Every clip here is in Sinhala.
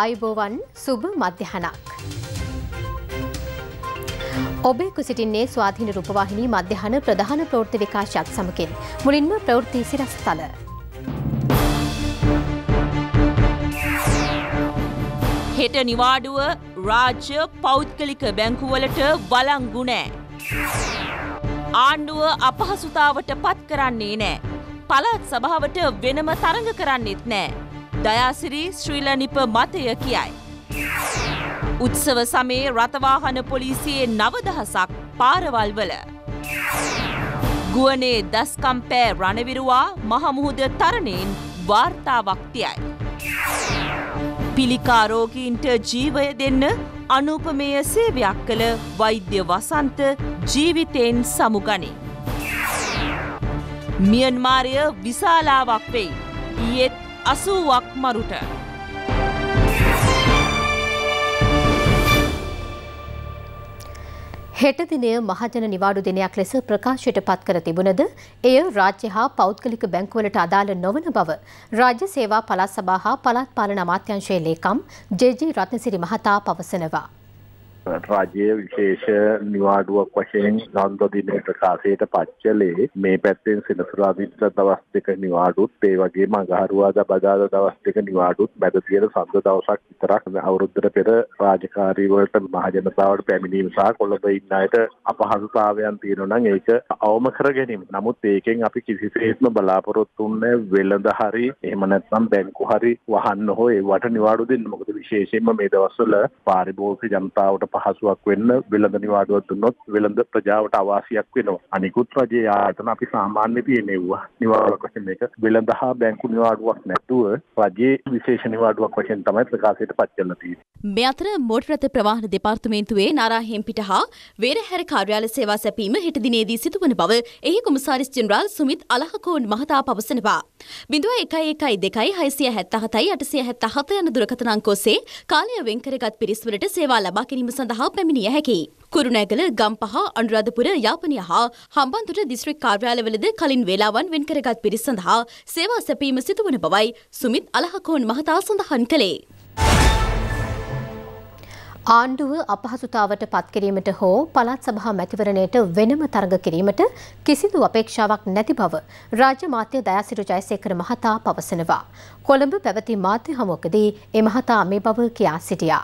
ආයිබෝවන් සුබ මධ්‍යහනක්. ඔබෙකු සිටින්නේ ස්වාධීන රූපවාහිනී මධ්‍යහන ප්‍රධාන ප්‍රෘත්ති විකාශයක් සමකින් මුලින්ම ප්‍රවෘත්ති සිරස්තල. හෙට නිවාඩුව රාජ්‍ය පෞද්ගලික බැංකුවලට වලංගු නෑ. ආණ්ඩුව අපහසුතාවට පත් කරන්නේ නෑ. පළත් සභාවට වෙනම තරඟ කරන්නෙත් නෑ. දයාසිරි ශ්‍රීලනිප මතය කියයි. උත්සව සමේ රතවාහන පොලිසියේ නවදහසක් පාරවල්වල. ගුවනේ දස්කම්පෑ රණවිරුවා මහමුහුද තරණයෙන් වාර්තාවක් තියයි. පිළිකාරෝගීන්ට ජීවය දෙන්න අනූපමය සේවයක් කළ වෛද්‍ය වසන්ත ජීවිතයෙන් සමුගනි. මියන්මාරය විශාලාවක් වෙයි. ඊයේත් අසූවක් මරුට. හෙට දිනය මහජන නිවාඩු දිනයක් ලෙස ප්‍රකාශයට පත් කර තිබුණද එය රාජ්‍ය හා පෞද්ගලික බැංකුවලට අදාළ නොවන බව රාජ්‍ය සේවා පළාත් සභා හා පළාත් පාලන අමාත්‍යංශයේ ලේකම් ජේ.ජී. රත්නසිරි මහතා පවසනවා. රජය විශේෂ නිවාඩුවක් වශයෙන් නන්දදින ප්‍රකාශයට පච්චලේ මේ පැත්තෙන් සෙනසුරාදිට දවස් දෙක නිවාඩුත් ඒ වගේ මඟහරුවාද බදාද දවස් දෙක නිවාඩුත් මැද තියෙන සඳ දවසක් විතරක් අවුරුද්දට පෙර රාජකාරීවලට මහජනතාවට පැමිණීම සහ කොළඹ ඉන්න අයට අපහසුතාවයන් තියෙනවා නම් ඒක අවම කර ගැනීම. නමුත් ඒකෙන් අපි කිසිසේත්ම බලාපොරොත්තු වෙන්නේ වෙළඳ හරි එහෙම නැත්නම් බැංකු හරි වහන්න හෝ ඒවට නිවාඩු දෙන්න. මොකද විශේෂයෙන්ම මේ දවස්වල පාරිභෝගික ජනතාවට පහසුවක් වෙන්න වෙළඳ නිවාඩුවක් දුන්නොත් වෙළඳ ප්‍රජාවට අවාසියක් වෙනවා. අනිකුත් රජයේ ආයතන අපි සාමාන්‍ය තියෙනවා. නිවාඩුවක් වශයෙන් මේක වෙළඳ හා බැංකු නිවාඩුවක් නැතුව රජයේ විශේෂ නිවාඩුවක් වශයෙන් තමයි ප්‍රකාශයට පත් කරලා තියෙන්නේ. මේ අතර මෝටර් රථ ප්‍රවාහන දෙපාර්තමේන්තුවේ නාරාහෙම් පිට හා වේරහැර කාර්යාල සේවා සැපීම හෙට දිනේදී සිදුවන බව එහි කොමසාරිස් ජෙනරාල් සුමිත් අලහකෝන් මහතා පවසනවා. බිඳුව එකයි එකයි දෙකයි හයිසිය හැත්ත හතයි අටසිය හැත්ත හත යන දුරකථන අංකෝසේ කාලය වෙන්කරගත් පිරිස්වලට සේවා ලබා ගැනීම සඳහා පැමිණිය හැකි. කුරුණෑගල ගම්පහ අනුරාධපුර යාපනය හා හම්බන්තොට දිස්ත්‍රික් කාර්යාලවලද කලින් වේලාවන් වෙන්කරගත් පිරිස් සඳහා සේවා සැපීම සිදුවන බවයි සුමිත් අලහකෝන් මහතා සඳහන් කළේ. ආණ්ඩුව අපහසුතාවට පත්කිරීමට හෝ පළාත් සභා මැතිවරණයට වෙනම තරග කිරීමට කිසිදු අපේක්ෂාවක් නැති බව රාජ්‍ය මාත්‍ය දයාසිරු ජයසේකර මහතා පවසනවා. කොළඹ පැවති මාධ්‍ය හමුවකදී ඒ මහතා මේ බව කියා සිටියා.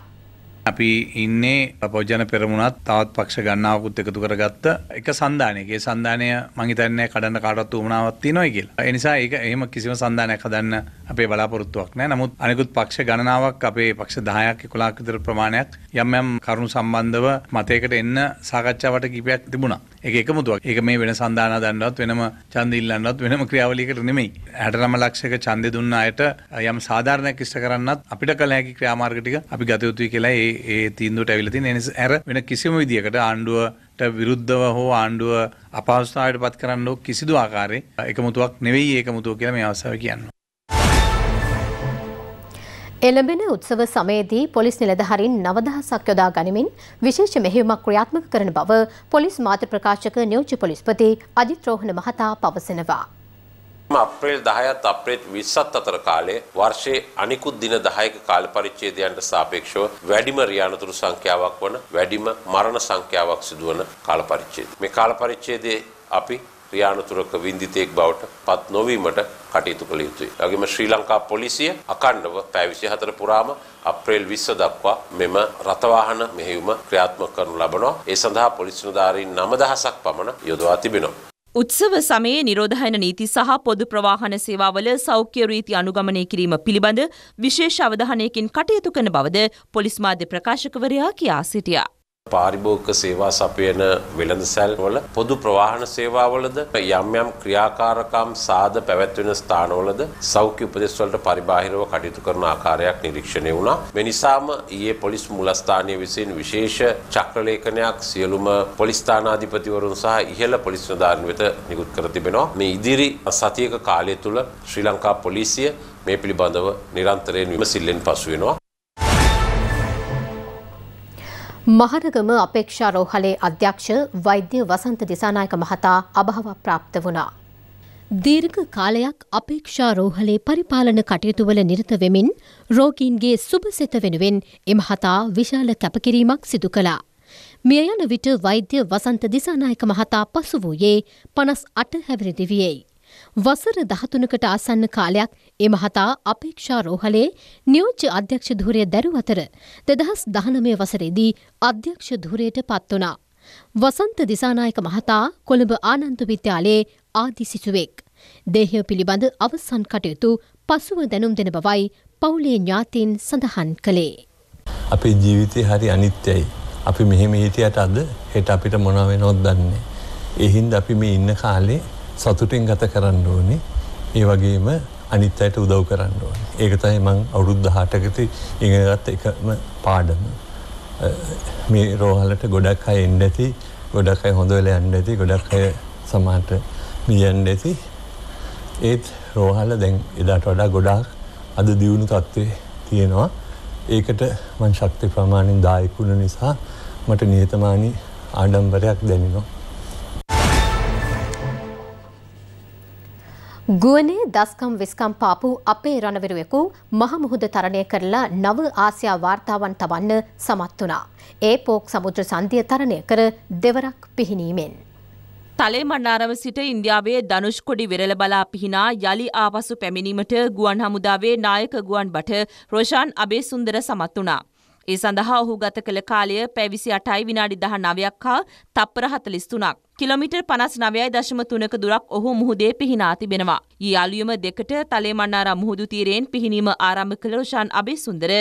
අපි ඉන්නේ පොජ්ජන පෙරමුණත් තවත් පක්ෂ ගන්නාවකුත් එකතු කරගත්ත එක සන්ධානයගේ සන්ධානය මහිතන්නේ කඩන්න කාටත් උමනාවත් තියෙනවා කියලා. ඒ නිසා ඒක එහෙම කිසිම සන්ධානයක් හදන්න අපේ බලාපොරොත්තුවක් නැහැ. නමුත් අනිකුත් පක්ෂ ගණනාවක් අපේ පක්ෂ 10ක් 11ක් විතර ප්‍රමාණයක් යම් යම් කරුණු සම්බන්ධව මතයකට එන්න සාකච්ඡාවට කිපයක් තිබුණා. ඒක එකමුතුවක්. ඒක මේ වෙන සන්ධාන දන්නවත් වෙනම ඡන්ද ඉල්ලන්නවත් වෙනම ක්‍රියාවලියකට නෙමෙයි. 69 ලක්ෂයක ඡන්දෙ දුන්න අයට යම් සාධාරණයක් ඉෂ්ට කරන්නත් අපිට කළ හැකි ක්‍රියාමාර්ග ටික අපි ගත යුතුයි කියලා ඒ ඒ තීන්දුවට ඇවිල්ලා තියෙන. ඒ නිසා අර වෙන කිසිම විදියකට ආණ්ඩුවට විරුද්ධව හෝ ආණ්ඩුව අපහසුතාවයට පත් කරන්න කිසිදු ආකාරයේ එකමුතුවක් නෙවෙයි ඒකමුතුව කියලා මේ අවස්ථාවේ කියන්න. එළඹෙන උත්සව සමයේදී පොලිස් නිලධහරින් නවදහසක් යොදා ගනිමින් විශේෂ මෙහෙයුමක් ක්‍රියාත්මක කරන බව පොලිස් මාධ්‍ය ප්‍රකාශක නියෝජ්‍ය පොලිස්පති අජිත් රෝහණ මහතා පවසනවා. අප්‍රේල් 10ත් අප්‍රේල් 20ත් අතර කාලයේ වර්ෂයේ අනිකුත් දින 10ක කාල පරිච්ඡේදයන්ට සාපේක්ෂව වැඩිම රියානතුරු සංඛ්‍යාවක් වන වැඩිම මරණ සංඛ්‍යාවක් සිදුවන කාල පරිච්ඡේදය. මේ කාල පරිච්ඡේදයේ අපි ක්‍රියානුතුරක වින්දිතයෙක් බවට පත් නොවීමට කටයුතු කළ යුතුයි. ඒ වගේම ශ්‍රී ලංකා පොලිසිය අකණ්ඩව පැය 24 පුරාම අප්‍රේල් 20 දක්වා මෙම රථවාහන මෙහෙයුම ක්‍රියාත්මක කරනු ලබනවා. ඒ සඳහා පොලිස් නිලධාරීන් 9000ක් පමණ යොදවා තිබෙනවා. උත්සව සමයේ නිරෝධහයන නීති සහ පොදු ප්‍රවාහන සේවාවල සෞඛ්‍ය රීති අනුගමනය කිරීම පිළිබඳ විශේෂ අවධානයකින් කටයුතු කරන බවද පොලිස් මාධ්‍ය ප්‍රකාශකවරයා කියා සිටියා. පාරිභෝගික සේවා සපයන වෙළඳසැල් වල පොදු ප්‍රවාහන සේවාවලද යම් යම් ක්‍රියාකාරකම් සාද පැවැත්වෙන ස්ථානවලද සෞඛ්‍ය උපදෙස් වලට පරිබාහිරව කටයුතු කරන ආකාරයක් නිරීක්ෂණය වුණා. මේ නිසාම ඊයේ පොලිස් මුලස්ථානයේ විසින් විශේෂ චක්‍රලේඛනයක් සියලුම පොලිස් ස්ථානාධිපතිවරුන් සහ ඉහළ පොලිස් නිලධාරීන් වෙත නිකුත් කර තිබෙනවා. මේ ඉදිරි සතියක කාලය තුල ශ්‍රී ලංකා පොලිසිය මේ පිළිබඳව නිරන්තරයෙන් විමසිල්ලෙන් පසු වෙනවා. මහරගම අපේක්ෂා රෝහලේ අධ්‍යක්ෂ වෛද්‍ය වසන්ත දිසානායක මහතා අභාව ප්‍රාප්ත වුණා. දීර්ඝ කාලයක් අපේක්ෂා රෝහලේ පරිපාලන කටයුතුවල නිරත වෙමින් රෝගීන්ගේ සුභසිත වෙනුවෙන් එමහතා විශාල කැපකිරීමක් සිදු කළා. මිය යන විට වෛද්‍ය වසන්ත දිසානායක මහතා පසු වූයේ පනස් අට හැවිරිදිවියයි. වසර දහතුනකට ආසන්න කාලයක් එමහතා අපේක්ෂා රෝහලේ නියෝජ්‍ය අධ්‍යක්ෂ ධූරය දැරු අතර දෙදහස් දහනමය වසරේදී අධ්‍යක්ෂ ධූරයට පත් වනා. වසන්ත දිසානායක මහතා කොළඹ ආනන්ද විද්‍යාලයේ ආදි සිසුවෙක්. දේහය පිළිබඳ අවසන් කටයුතු පසුව දැනුම් දෙන බවයි පවුලේ ඥාතීන් සඳහන් කළේ. අපේ ජීවිතය හරි අනිත්‍යයි. අපි මෙහෙම හිටියට අද හෙට අපිට මොනව වෙනවද දන්නේ. ඒ හින්දා අපි මේ ඉන්න කාලේ සතුටින් ගත කරන්න ඕනේ. ඒ වගේම අනිත් අයට උදව් කරන්න ඕනේ. ඒක තමයි මං අවුරුදු 18කට ඉගෙනගත්ත එකම පාඩම. මේ රෝහලට ගොඩක් අය එන්න ඇති, ගොඩක් අය හොඳ වෙලා යන්න ඇති, ගොඩක් අය සමහරට මියන්න ඇති. ඒත් රෝහල දැන් එදාට වඩා ගොඩාක් අද දියුණු තත්ත්වයේ තියෙනවා. ඒකට මං ශක්ති ප්‍රමාණයෙන් දායක වුණ නිසා මට නිහතමානී ආඩම්බරයක් දැනෙනවා. ගුවනේ දස්කම් විස්කම් පාපු අපේ රණවිරුවෙකු මහමුහුද තරණය කරලා නව ආසියා වාර්තාවන් තබන්න සමත් වනා. ඒ පෝක් සමුද්‍ර සන්ධිය තරණය කර දෙවරක් පිහිනීමෙන්. තලේමන්නාරම සිට ඉන්දියාවේ ධනුෂ්කොඩි වෙරළ බලා පිහිනා යළි ආපසු පැමිණීමට ගුවන් හමුදාවේ නායක ගුවන් බට රෝෂාන් අබේ සුන්දර සමත් වනා. ඒ සඳහා ඔහු ගත කළ කාලය පැවිසි අටයි විනාඩි දහ නවයක් හා තප්පර හතලිස්තුනක්. කිලමිටර් පනස් නවයයි දශම තුනක දුරක් ඔහු මුහුදේ පිහිනා තිබෙනවා. ඊ අලුයම දෙකට තලේමන්නාරා මුහුදු තීරයෙන් පිහිනීම ආරම්භ කළ රෝෂාන් අබේ සුන්දර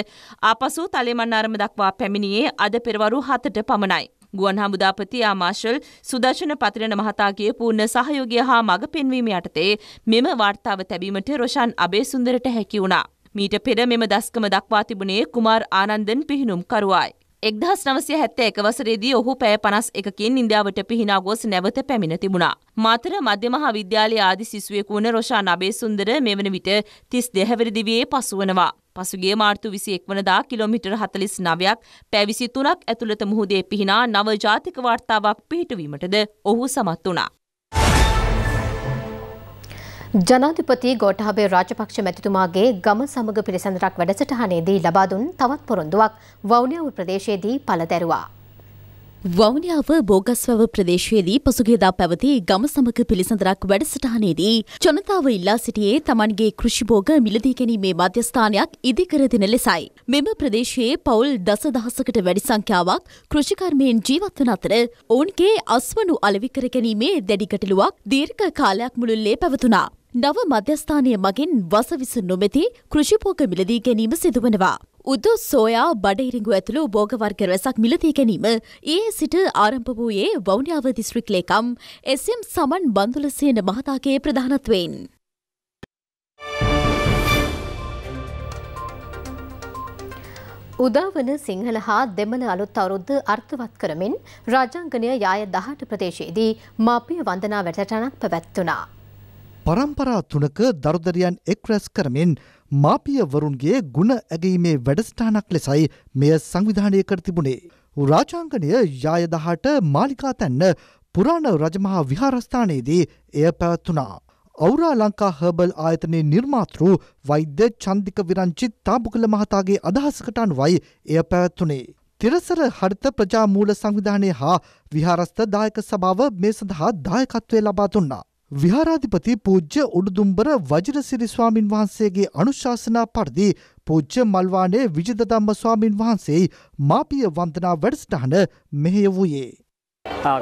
ආපසු තලේමන්නාරම දක්වා පැමිණියේ අද පෙරවරු හතට පමණයි. ගුවන් හමුදාපති ආමාශල් සුදර්ශන පතිරණ මහතාගේ පූර්ණ සහයෝගය හා මඟ පෙන්වීම යටතේ මෙම වාර්තාව තැබීමට රොෂන් අබේ සුන්දරට හැකි වුණා. මීට පෙර මෙම දස්කම දක්වා තිබුණේ කුමාර් ආනන්දන් පිහිනුම් කරුවායි. එක්දහස් නවසය හැත්ත එක වසරේදී ඔහු පැය පනස් එකකින් ඉන්දියාවට පිහිනා ගොස් නැවත පැමිණ තිබුණා. මාතර මධ්‍යමහා විද්‍යාලය ආදි සිසුවෙකු වන රොෂා නබේ සුන්දර මෙවන විට තිස් දෙහැවරිදිවයේ පසුවනවා. පසුගේ මාර්තු විසි එක්වනදා කිලෝමිටර් හතලිස් නවයක් පැවිසි තුනක් ඇතුළත මුහුදේ පිහිනා නව ජාතික වාර්තාවක් පිහිටුවීමටද ඔහු සමත් වුණා. ජනාධිපති ගෝඨාභය රාජපක්ෂ මැතිතුමාගේ ගම සමග පිළිසඳරක් වැඩසටහනේදී ලබා දුන් තවත් පොරොන්දුවක් වවුනියාව ප්‍රදේශයේදී පළදැරුවා. වවුනියාව බෝගස්වව ප්‍රදේශයේදී පසුගියදා පැවති ගම සමග පිළිසඳරක් වැඩසටහනේදී ජනතාව ඉල්ලා සිටියේ තමන්ගේ කෘෂිභෝග මිලදී ගැනීමේ මධ්‍යස්ථානයක් ඉදිකර දෙන ලෙසයි. මෙම ප්‍රදේශයේ පවුල් දසදහසකට වැඩි සංඛ්‍යාවක් කෘෂිකර්මයෙන් ජීවත්වන අතර ඔවුන්ගේ අස්වනු අලවිකර ගැනීමේ දැඩි ගැටලුවක් දීර්ඝ කාලයක් මුළුල්ලේ පැවතුනා. නව මධ්‍යස්ථානය මගින් වසවිස නොමැති කෘෂිපෝක මිලදී ගැනීම සිදුවනවා. උදු සෝයා බඩයිරිංගු ඇතුළු බෝගවර්ග රැසක් මිලදී ගැනීම ඒ සිට ආරම්භ වූයේ වෞනියාව දිස්ත්‍රික් ලේකම් එස්.එම්. සමන් බන්දුලසේන මහතාගේ ප්‍රධානත්වයෙන්. උදාවන සිංහල හා දෙමළ අලුත් අවුරුද්ද අර්ථවත් කරමින් රාජාංගනය යාය දහට ප්‍රදේශයේදී මාපිය වන්දනා වැඩටනක් පැවැත්වනා. පරම්පරා තුනක දරුදරියන් එක් රැස් කරමින් මාපියවරුන්ගේ ගුණ ඇගීමේ වැඩස්ටානක් ලෙසයි මෙය සංවිධානය කර තිබුණේ. රාජාංගනය යායදහට මාලිකා තැන්න පුරාණ රජමහා විහාරස්ථානයේදී එය පැවැත්වනා. අවුරා ලංකා හර්බල් ආයතනයේ නිර්මාතෘ වෛද්‍ය චන්දික විරංචිත් තාබුකල මහතාගේ අදහසකට අනුවයි එය පැවැත්වුණේ. තිරසර හරිත ප්‍රජාමූල සංවිධානය හා විහාරස්ථ දායක සභාව මේ සඳහා දායකත්වය ලබා දුන්නා. විහාරාධිපති පූජ්‍ය උඩුදුම්බර වජරසිරි ස්වාමින් වහන්සේගේ අනුශාසනා පරිදි පූජ්‍ය මල්වානේ විජිදදම්ම ස්වාමින් වහන්සේ මාපිය වන්දනා වැඩසටහන මෙහෙය වූයේ.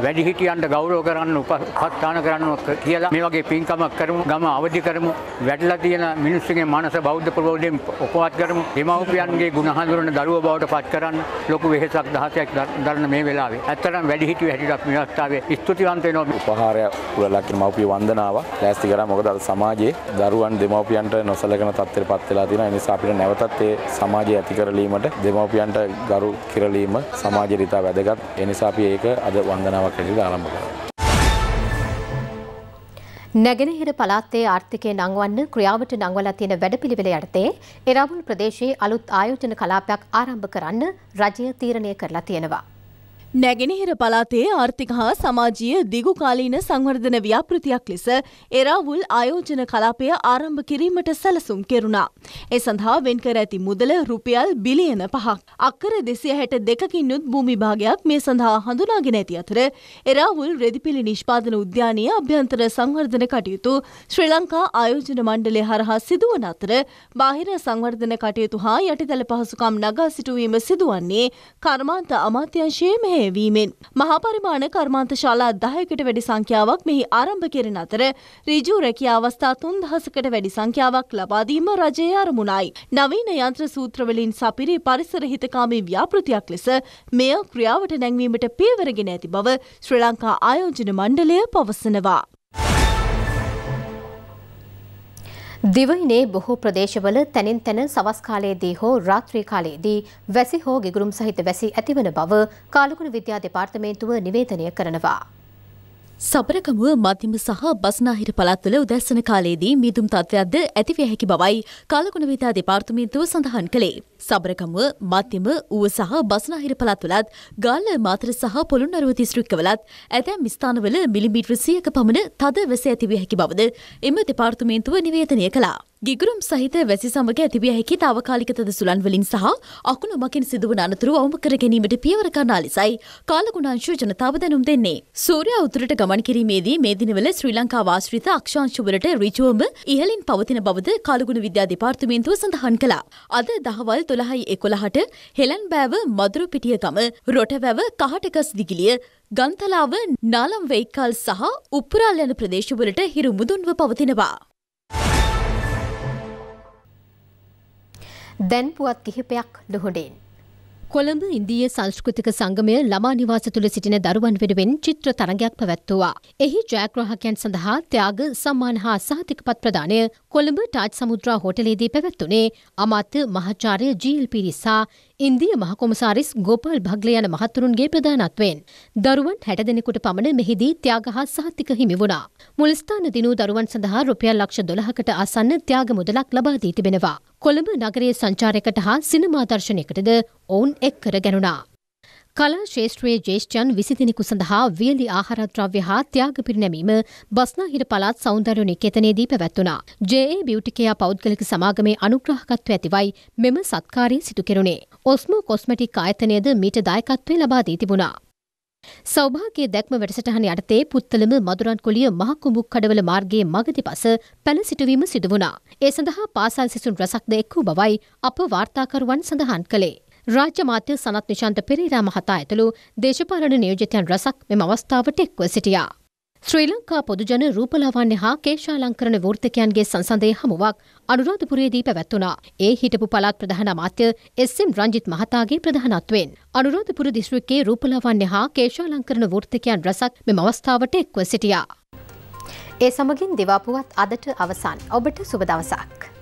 වැඩිහිටියන්ට ගෞරව කරන්න උපස්ථාන කරන්න කියලා මේ වගේ පින්කමක් කරමු ගම අවධි කරමු වැඩලා තියෙන මිනිස්සුගේ මනස බෞද්ධ ප්‍රබෝධයෙන් ඔපවත් කරමු දෙමව්පියන්ගේ ගුණ හඳුනන දරුවෝ බවට පත් කරන්න ලොකු වෙහෙසක් දහසක් දරන මේ වෙලාවේ. ඇත්තටම වැඩිහිටියෝ හැටියට අපි මේ අවස්ථාවේ ස්තුතිවන්ත වෙනවා. උපහාරය උරලක් මව්පිය වන්දනාව. ලෑස්ති කරා මොකද අද සමාජයේ දරුවන් දෙමව්පියන්ට නොසලකන තත්ත්වයට පත් වෙලා තියෙනවා. ඒ නිසා අපිට නැවතත් ඒ සමාජය ඇති කරලීමට දෙමව්පියන්ට ගරු කිරලීම සමාජයට ඉතා වැදගත්. ඒ නිසා අපි ඒක අද වන්දනාවක් හැටියට ආරම්භ කරනවා. නැගෙනහිර පළාත්තේ ආර්ථිකය නංවන්න ක්‍රියාවට නංවලා තියෙන වැඩපිළිවෙල යටතේ එරාවුල් ප්‍රදේශයේ අලුත් ආයෝජන කලාපයක් ආරම්භ කරන්න රජය තීරණය කරලා තියෙනවා. නැගෙනහිර පලාතේ ආර්ථික හා සමාජීය දිගුකාලීන සංවර්ධන ව්‍යාපෘතියක් ලෙස එරාවුල් ආයෝජන කලාපය ආරම්භ කිරීමට සැලසුම් කෙරුණා. ඒ සඳහා වෙන්කර ඇති මුදල රුපියල් බිලියන පහක්. අක්කර දෙසිය හැට දෙකකින්නුත් භූමි භාගයක් මේ සඳහා හඳුනාගෙන ඇති අතර එරාවුල් රෙදිපිලි නිෂ්පාදන උද්‍යානයේ අභ්‍යන්තර සංවර්ධන කටයුතු ශ්‍රී ලංකා ආයෝජන මණ්ඩලය හරහා සිදුවන අතර බාහිර සංවර්ධන කටයුතු හා යටිතල පහසුකම් නගා සිටුවීම සිදුවන්නේ කර්මාන්ත අමාත්‍යංශයේ මෙහේ වීමෙන්. මහාපරිමාණ කර්මාන්ත ශාලා දහයකට වැඩි සංඛ්‍යාවක් මෙහි ආරම්භ කෙරෙන අතර ඍජු රැකියා අවස්ථා තුන් දහසකට වැඩි සංඛ්‍යාවක් ලබාදීම රජයේ අරමුණයි. නවීන යන්ත්‍ර සූත්‍රවලින් සපිරි පරිසර හිතකාමී ව්‍යාපෘතියක් ලෙස මෙය ක්‍රියාවට නැංවීමට පියවරගෙන ඇති බව ශ්‍රී ලංකා ආයෝජන මණ්ඩලය පවසනවා. දිවයිනේ බොහෝ ප්‍රදේශවල තැනින් තැන සවස් කාලයේදී හෝ රාත්‍රී කාලයේදී වැසි හෝ ගිගුරුම් සහිත වැසි ඇතිවන බව කාලගුණ විද්‍යා දෙපාර්තමේන්තුව නිවේදනය කරනවා. සබරකමුව මධ්‍යම සහ බස්නාහිර පළත්වල උදැස්සන කාලයේදී මීදුම් තත්ත්වයක්ද ඇතිවිය හැකි බවයි කාලගුණ විද්‍යා දෙපාර්තමේන්තුව සඳහන් කළේ. සබරකමුව මධ්‍යම ඌව සහ බස්නාහිර පළත්වලත් ගාල්ල මාතර සහ පොළොන්නරුව දිස්ත්‍රික්කවලත් ඇතැම් ස්ථානවල මිලිමීටර සියක පමණ තද වැස ඇතිවිය හැකි බවද එම දෙපාර්තමේන්තුව නිවේදනය කළා. ගිගුරුම් සහිත වැසි සමග ඇතිවිය හැකි තාවකාලික තද සුළන් වලින් සහ අකුණු මකින් සිදුවන අනතුරු අවම කර ගැනීමට පියවර ගන්නා ලෙසයි කාලගුණාංශ ජනතාව දැනුම් දෙන්නේ. සූර්යා උතුරට ගමන් කිරීමේදී මේ දිනවල ශ්‍රී ලංකා වාශ්‍රිත අක්ෂාංශවලට ඍජුවම ඉහළින් පවතින බවද කාලගුණ විද්‍යා දෙපාර්තමේන්තුව සඳහන් කළා. අද දහවල් 12යි 11ට හෙළන්බෑව මදුරුපිටිය ගම රොටවැව කහටකස් දිගිලිය ගන්තලාව නාලම් වෙයිකල් සහ උප්පුරාල් යන ප්‍රදේශවලට හිරු මුදුන්ව පවතිනවා. දැන් පුවත් කිහිපයක් ලොහොඩෙන්. කොළඹ ඉන්දිය සංස්කෘතික සංගමය ළමා නිවාස තුළ සිටින දරුවන් වෙනුවෙන් චිත්‍ර තරගයක් පැවැත්වුවා. එහි ජයග්‍රාහකයන් සඳහා ත්‍යාග සම්මාන හා සහතිකපත් ප්‍රදානය කොළඹ ටාජ් සමුද්‍රා හෝටලේදී පැවැත්වුණේ අමාත්‍ය මහාචාර්ය ජීල් පිරිස් හා ඉන්දිය මහකොමසාරිස් ගෝපල් භග්ල යන මහතුරුන්ගේ ප්‍රධානත්වයෙන්. දරුවන් හැට දෙනෙකුට පමණ මෙහිදී ත්‍යාග හා සහතික හිමි වුණා. මුල්ස්ථාන දිනූ දරුවන් සඳහා රුපියල් ලක්ෂ දොළහකට ආසන්න ත්‍යාග මුදලක් ලබා දී තිබෙනවා. කොළඹ නගරයේ සංචාරයකට හා සිනමා දර්ශනයකටද ඔවුන් එක් කර ගැනුණා. කලා ශේෂත්‍රයේ ජේෂ්ඨයන් විසිදිනෙකු සඳහා වියලි ආහාරද්‍රව්‍ය හා ත්‍යාග පිරිනැමීම බස්නාහිර පළාත් සෞන්දර්ය නිකේතනයේදී පැවැත්වුණා. ජේ.ඒ. බියුටිකයා පෞද්ගලික සමාගමේ අනුග්‍රහකත්වය ඇතිවයි මෙම සත්කාරය සිදු කෙරුණේ. ඔස්මෝ කොස්මටික් ආයතනයද මීට දායකත්වය ලබා දී තිබුණා. සෞභාග්‍ය දැක්ම වැඩසටහන යටතේ පුත්තලම මදුරන්කොලිය මහකුඹුක් කඩවල මාර්ගයේ මගති පස පැළ සිටුවීම සිදුවුණා. ඒ සඳහා පාසල් සිසුන් රසක්ද එක් වූ බවයි අප වාර්තාකරුවන් සඳහන් කළේ. රාජ්‍ය මාත්‍ය සනත් නිශාන්ත පෙරේරා මහතා ඇතුළු දේශපාලන නියෝජිතයන් රසක් මෙම අවස්ථාවට එක්ව සිටියා. ශ්‍රී ලංකා පොදුජන රූපලාවන්‍ය හා කේශාලංකරණ වෘර්තකයන්ගේ සංසන්දය හමුවක් අනුරාධපුරයේදී පැවැත්වුණා. ඒ හිටපු පළාත් ප්‍රධාන අමාත්‍ය එස්.එම්. රංජිත් මහතාගේ ප්‍රධානත්වයෙන්. අනුරාධපුර දිස්ත්‍රික්කයේ රූපලාවන්‍ය හා කේශාලංකරණ වෘර්තකයන් රසක් මෙම අවස්ථාවට එක්ව සිටියා. ඒ සමගින් දෙවාපුවත් අදට අවසන් ඔබට සුබ දවසක්.